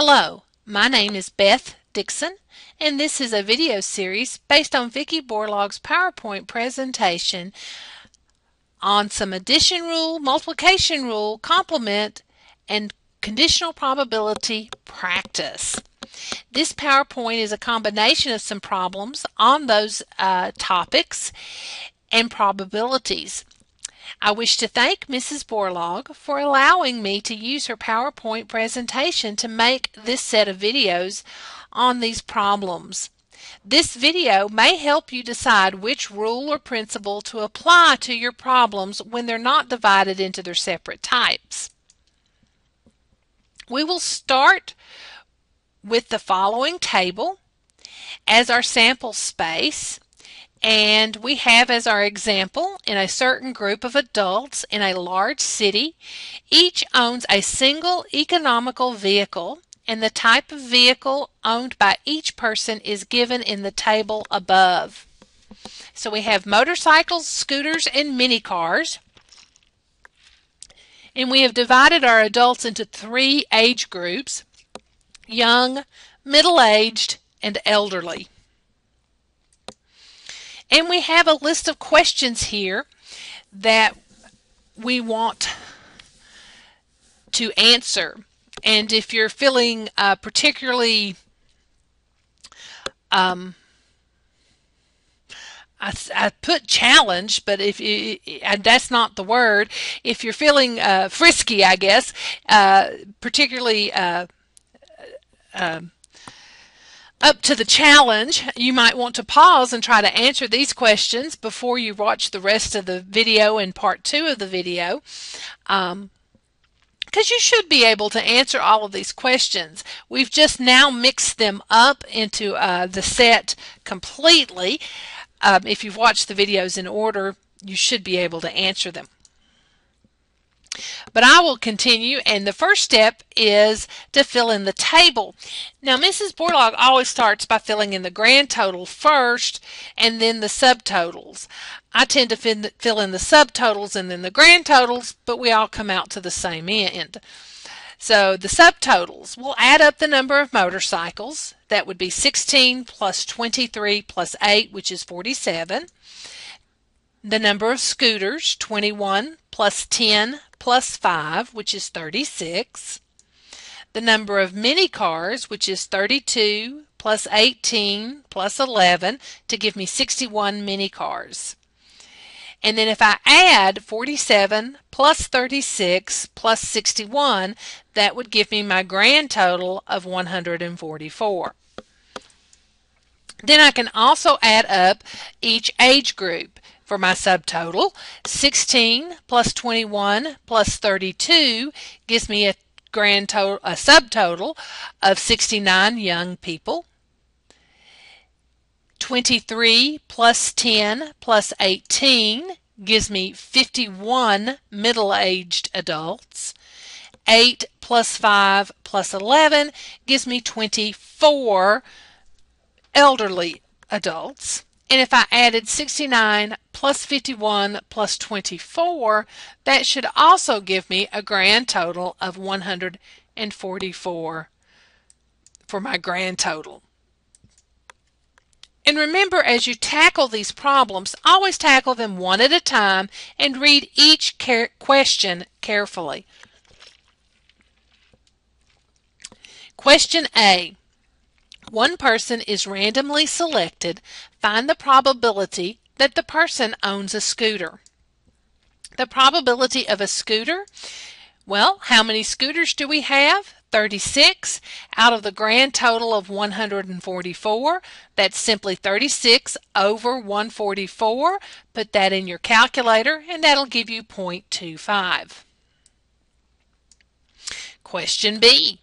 Hello, my name is Beth Dixon, and this is a video series based on Vicki Borlaug's PowerPoint presentation on some addition rule, multiplication rule, complement, and conditional probability practice. This PowerPoint is a combination of some problems on those uh, topics and probabilities. I wish to thank Mrs. Borlaug for allowing me to use her PowerPoint presentation to make this set of videos on these problems. This video may help you decide which rule or principle to apply to your problems when they're not divided into their separate types. We will start with the following table as our sample space and we have as our example in a certain group of adults in a large city, each owns a single economical vehicle and the type of vehicle owned by each person is given in the table above. So we have motorcycles, scooters, and mini cars. And we have divided our adults into three age groups young, middle aged, and elderly. And we have a list of questions here that we want to answer. And if you're feeling uh, particularly um, I, I, put challenge, but if you, that's not the word, if you're feeling uh, frisky, I guess, uh, particularly uh, um, up to the challenge, you might want to pause and try to answer these questions before you watch the rest of the video and part two of the video. Um, because you should be able to answer all of these questions. We've just now mixed them up into uh, the set completely. Um, if you've watched the videos in order, you should be able to answer them. But I will continue, and the first step is to fill in the table. Now, Mrs. Borlaug always starts by filling in the grand total first and then the subtotals. I tend to fill in the subtotals and then the grand totals, but we all come out to the same end. So the subtotals will add up the number of motorcycles. That would be 16 plus 23 plus 8, which is 47. The number of scooters, 21 plus 10 plus 5, which is 36. The number of mini cars, which is 32 plus 18 plus 11 to give me 61 mini cars. And then if I add 47 plus 36 plus 61, that would give me my grand total of 144. Then I can also add up each age group for my subtotal. 16 plus 21 plus 32 gives me a grand total, a subtotal of 69 young people. 23 plus 10 plus 18 gives me 51 middle-aged adults. 8 plus 5 plus 11 gives me 24 elderly adults. And if I added 69 plus 51 plus 24, that should also give me a grand total of 144 for my grand total. And remember, as you tackle these problems, always tackle them one at a time and read each care question carefully. Question A. One person is randomly selected. Find the probability that the person owns a scooter. The probability of a scooter, well, how many scooters do we have? 36 out of the grand total of 144. That's simply 36 over 144. Put that in your calculator and that'll give you 0.25. Question B.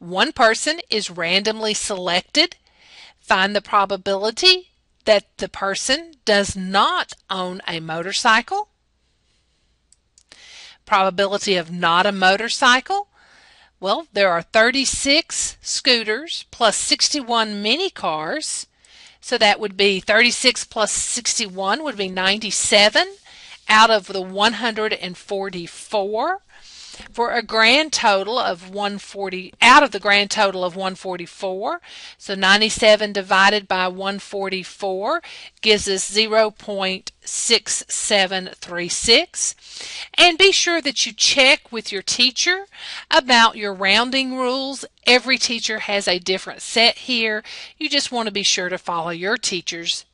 One person is randomly selected. Find the probability that the person does not own a motorcycle. Probability of not a motorcycle. Well, there are 36 scooters plus 61 mini cars. So that would be 36 plus 61 would be 97 out of the 144. For a grand total of 140 out of the grand total of 144. So 97 divided by 144 gives us 0.6736. And be sure that you check with your teacher about your rounding rules. Every teacher has a different set here. You just want to be sure to follow your teacher's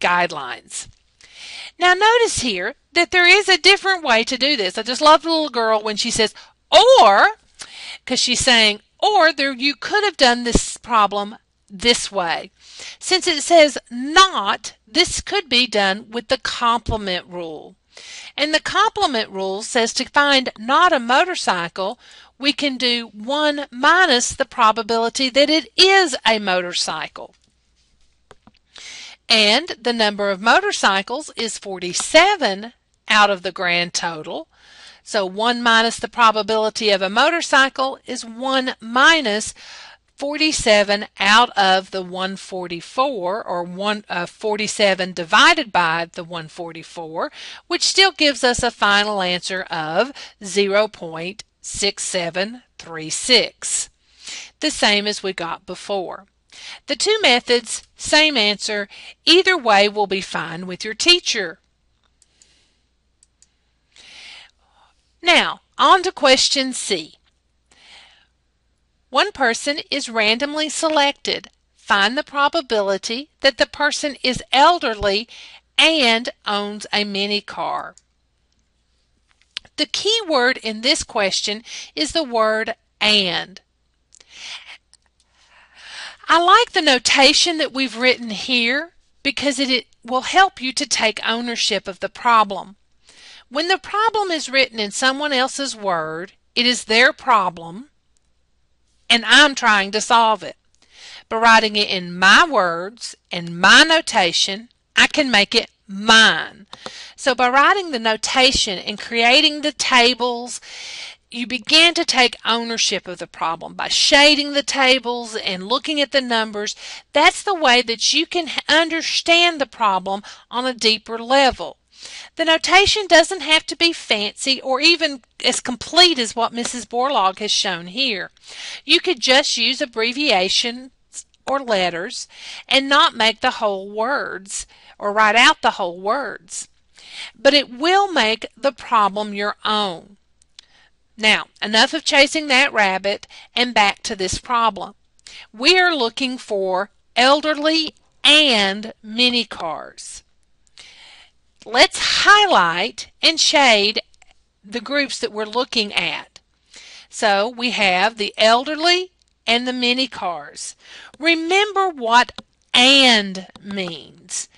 guidelines. Now notice here that there is a different way to do this. I just love the little girl when she says, or, because she's saying, or there you could have done this problem this way. Since it says not, this could be done with the complement rule. And the complement rule says to find not a motorcycle, we can do 1 minus the probability that it is a motorcycle. And the number of motorcycles is 47 out of the grand total. So 1 minus the probability of a motorcycle is 1 minus 47 out of the 144 or 1 uh, 47 divided by the 144 which still gives us a final answer of 0.6736 the same as we got before the two methods, same answer. Either way will be fine with your teacher. Now, on to question C. One person is randomly selected. Find the probability that the person is elderly and owns a mini car. The key word in this question is the word and. I like the notation that we've written here because it, it will help you to take ownership of the problem. When the problem is written in someone else's word, it is their problem and I'm trying to solve it. By writing it in my words and my notation, I can make it mine. So by writing the notation and creating the tables you begin to take ownership of the problem by shading the tables and looking at the numbers. That's the way that you can understand the problem on a deeper level. The notation doesn't have to be fancy or even as complete as what Mrs. Borlaug has shown here. You could just use abbreviations or letters and not make the whole words or write out the whole words. But it will make the problem your own. Now, enough of chasing that rabbit and back to this problem. We are looking for elderly and mini cars. Let's highlight and shade the groups that we're looking at. So we have the elderly and the mini cars. Remember what and means.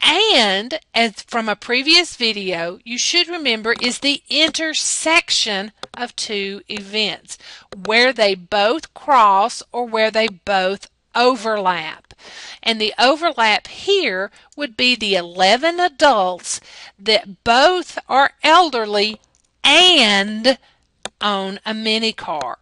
And, as from a previous video, you should remember is the intersection of two events, where they both cross or where they both overlap. And the overlap here would be the 11 adults that both are elderly and own a mini car.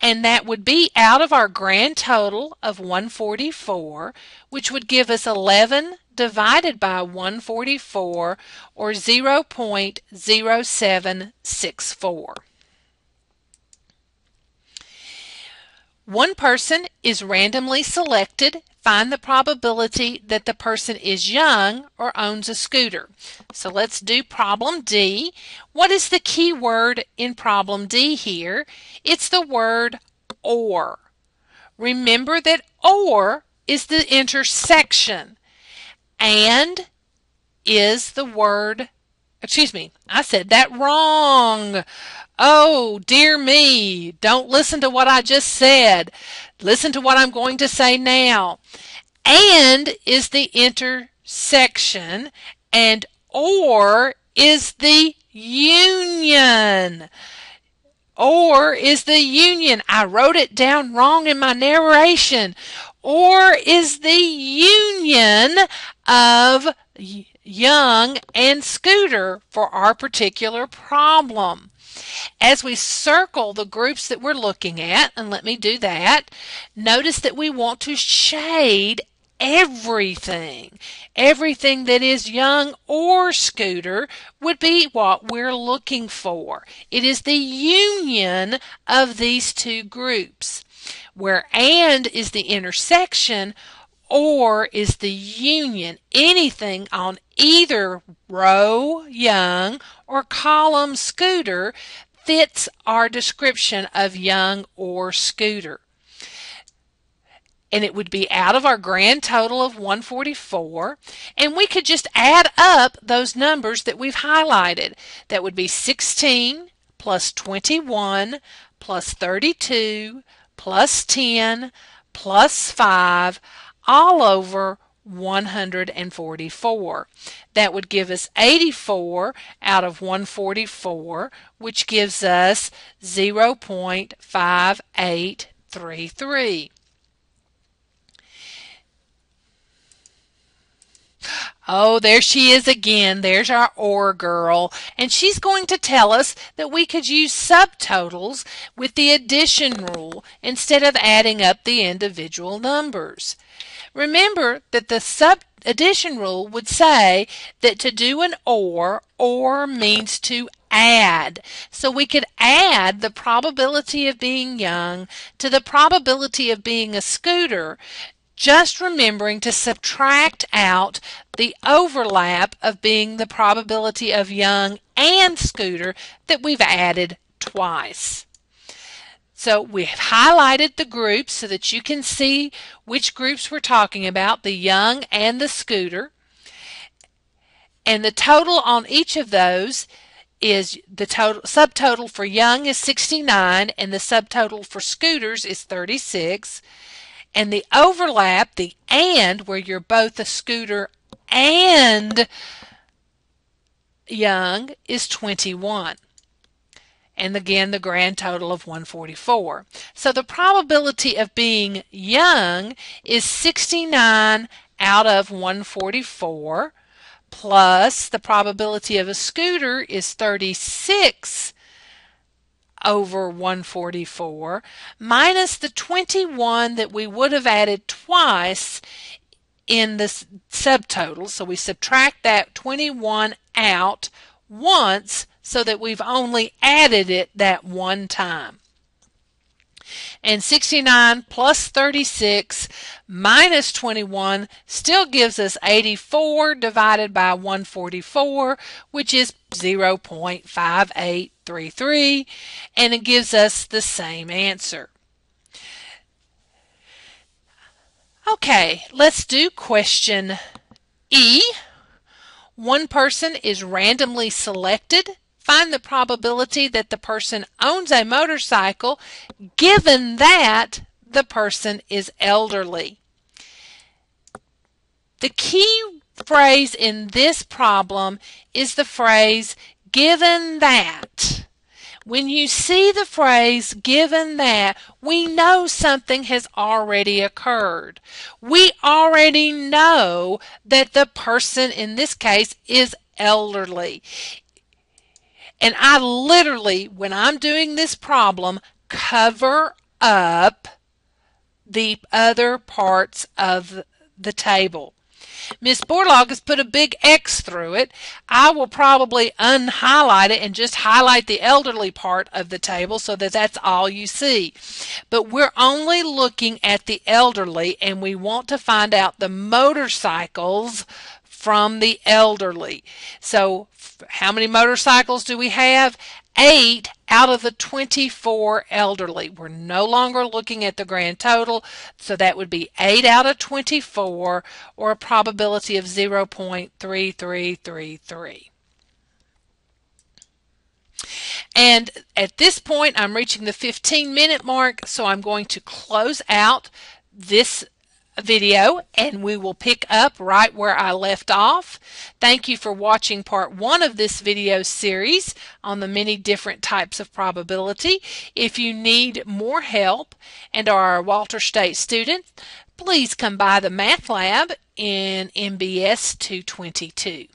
And that would be out of our grand total of 144, which would give us 11 divided by 144 or 0.0764. One person is randomly selected. Find the probability that the person is young or owns a scooter. So let's do problem D. What is the key word in problem D here? It's the word or. Remember that or is the intersection and is the word, excuse me, I said that wrong. Oh, dear me. Don't listen to what I just said. Listen to what I'm going to say now. And is the intersection, and or is the union. Or is the union. I wrote it down wrong in my narration. Or is the union of Young and Scooter for our particular problem. As we circle the groups that we're looking at, and let me do that, notice that we want to shade everything. Everything that is young or scooter would be what we're looking for. It is the union of these two groups. Where and is the intersection or is the union. Anything on either row young or column scooter fits our description of young or scooter. And it would be out of our grand total of 144. And we could just add up those numbers that we've highlighted. That would be 16 plus 21 plus 32 plus 10 plus 5 all over 144. That would give us 84 out of 144, which gives us 0.5833. Oh, there she is again. There's our OR girl. And she's going to tell us that we could use subtotals with the addition rule instead of adding up the individual numbers. Remember that the sub addition rule would say that to do an OR, OR means to add. So we could add the probability of being young to the probability of being a scooter just remembering to subtract out the overlap of being the probability of young and scooter that we've added twice. So we've highlighted the groups so that you can see which groups we're talking about, the young and the scooter. And the total on each of those is the total subtotal for young is 69 and the subtotal for scooters is 36 and the overlap, the and, where you're both a scooter and young, is 21. And again, the grand total of 144. So the probability of being young is 69 out of 144 plus the probability of a scooter is 36 over 144 minus the 21 that we would have added twice in the subtotal. So we subtract that 21 out once so that we've only added it that one time. And 69 plus 36 minus 21 still gives us 84 divided by 144, which is 0.5833, and it gives us the same answer. Okay, let's do question E. One person is randomly selected Find the probability that the person owns a motorcycle given that the person is elderly. The key phrase in this problem is the phrase given that. When you see the phrase given that, we know something has already occurred. We already know that the person in this case is elderly. And I literally, when I'm doing this problem, cover up the other parts of the table. Miss Borlaug has put a big X through it. I will probably unhighlight it and just highlight the elderly part of the table so that that's all you see. But we're only looking at the elderly and we want to find out the motorcycles from the elderly. So how many motorcycles do we have? Eight out of the 24 elderly. We're no longer looking at the grand total, so that would be 8 out of 24, or a probability of 0.3333. And at this point, I'm reaching the 15 minute mark, so I'm going to close out this video and we will pick up right where I left off. Thank you for watching part one of this video series on the many different types of probability. If you need more help and are a Walters State student, please come by the Math Lab in MBS 222.